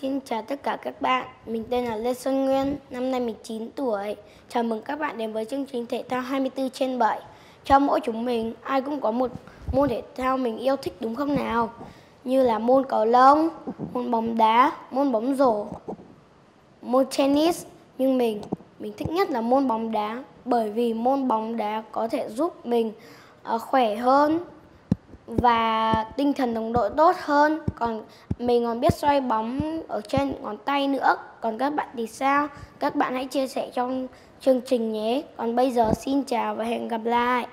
Xin chào tất cả các bạn, mình tên là Lê Xuân Nguyên, năm nay mình 9 tuổi. Chào mừng các bạn đến với chương trình thể thao 24 trên 7. Trong mỗi chúng mình, ai cũng có một môn thể thao mình yêu thích đúng không nào? Như là môn cầu lông, môn bóng đá, môn bóng rổ, môn tennis. Nhưng mình, mình thích nhất là môn bóng đá bởi vì môn bóng đá có thể giúp mình uh, khỏe hơn, và tinh thần đồng đội tốt hơn. Còn mình còn biết xoay bóng ở trên ngón tay nữa. Còn các bạn thì sao? Các bạn hãy chia sẻ trong chương trình nhé. Còn bây giờ xin chào và hẹn gặp lại.